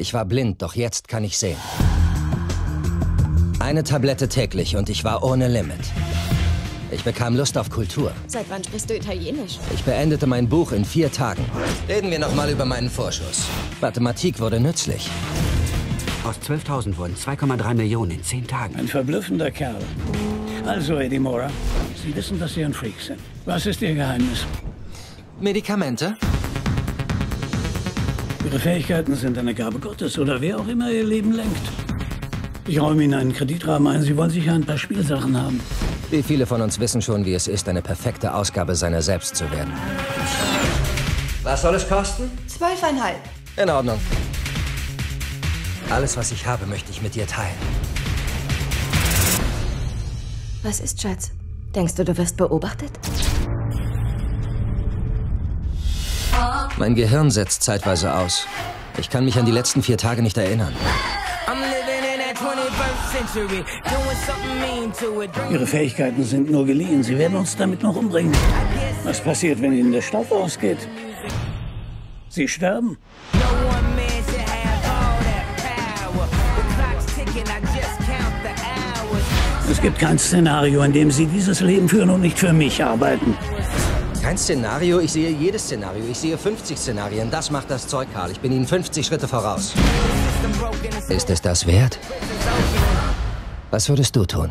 Ich war blind, doch jetzt kann ich sehen. Eine Tablette täglich und ich war ohne Limit. Ich bekam Lust auf Kultur. Seit wann sprichst du Italienisch? Ich beendete mein Buch in vier Tagen. Reden wir noch mal über meinen Vorschuss. Mathematik wurde nützlich. Aus 12.000 wurden 2,3 Millionen in zehn Tagen. Ein verblüffender Kerl. Also, Eddie Mora, Sie wissen, dass Sie ein Freak sind. Was ist Ihr Geheimnis? Medikamente? Ihre Fähigkeiten sind eine Gabe Gottes oder wer auch immer Ihr Leben lenkt. Ich räume Ihnen einen Kreditrahmen ein. Sie wollen sicher ein paar Spielsachen haben. Wie viele von uns wissen schon, wie es ist, eine perfekte Ausgabe seiner selbst zu werden. Was soll es kosten? Zwölfeinhalb. In Ordnung. Alles, was ich habe, möchte ich mit dir teilen. Was ist, Schatz? Denkst du, du wirst beobachtet? Mein Gehirn setzt zeitweise aus. Ich kann mich an die letzten vier Tage nicht erinnern. Ihre Fähigkeiten sind nur geliehen. Sie werden uns damit noch umbringen. Was passiert, wenn Ihnen der Stoff ausgeht? Sie sterben. Es gibt kein Szenario, in dem Sie dieses Leben führen und nicht für mich arbeiten. Kein Szenario, ich sehe jedes Szenario. Ich sehe 50 Szenarien. Das macht das Zeug, Karl. Ich bin Ihnen 50 Schritte voraus. Ist es das wert? Was würdest du tun?